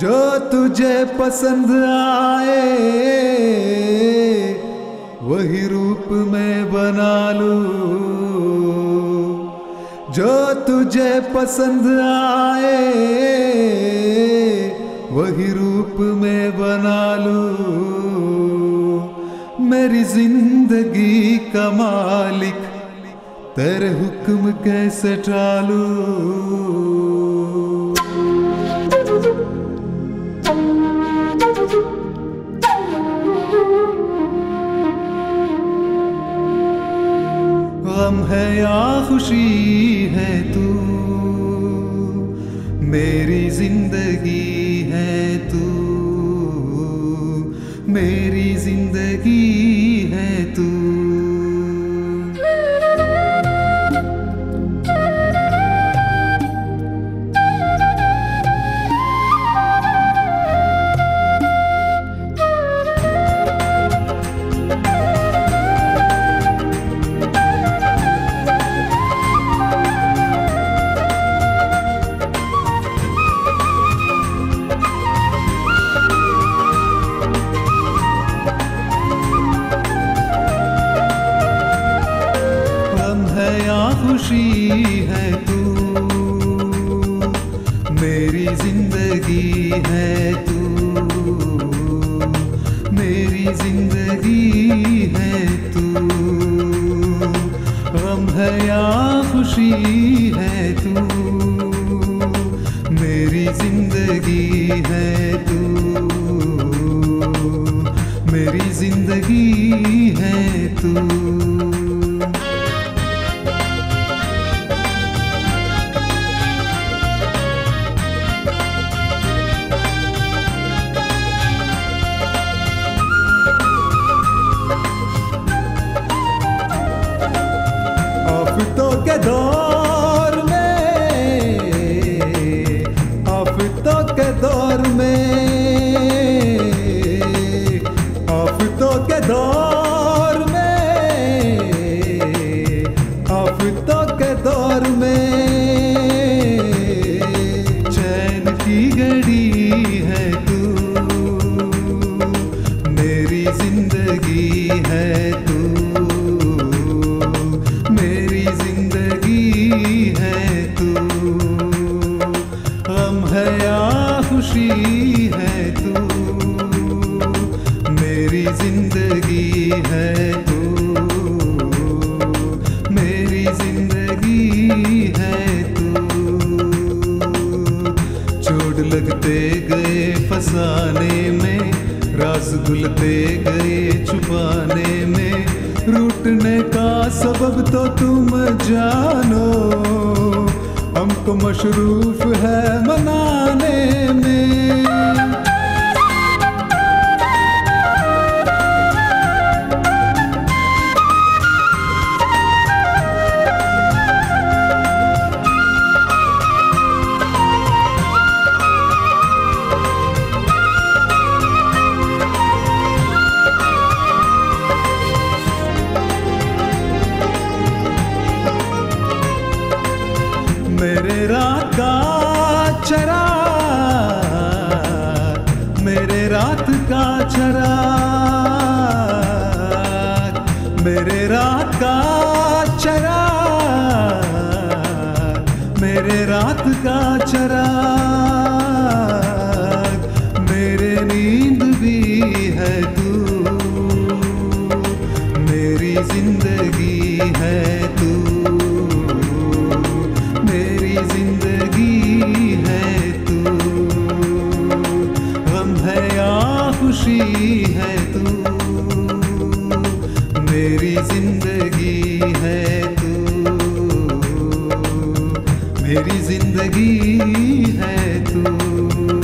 जो तुझे पसंद आए, वही रूप में बना लूँ। जो तुझे पसंद आए, वही रूप में बना लूँ। मेरी ज़िंदगी का मालिक, तेरे हुक्म कैसे टालूं? है या खुशी? खुशी है तू। मेरी ज़िंदगी है तू। मेरी ज़िंदगी है तू। गम है या खुशी है तू। मेरी ज़िंदगी है तू। मेरी ज़िंदगी है तू। के दौर में आफतों के दौर में आफतों के दौर में आफतों के दौर में चैन की घड़ी है तू, मेरी ज़िंदगी है तू। ज़िंदगी है तू। मेरी ज़िंदगी है तू। चोट लगते गए फसाने में रास गुलते गए छुपाने में। रूटने का सबब तो तुम जानो। हमको मशरूफ है मनाने में। चराग मेरे रात का चराग मेरे रात का चराग मेरे रात का चराग मेरे नींद भी है तू, मेरी ज़िंदगी मेरी ज़िंदगी है तू। मेरी ज़िंदगी है तू।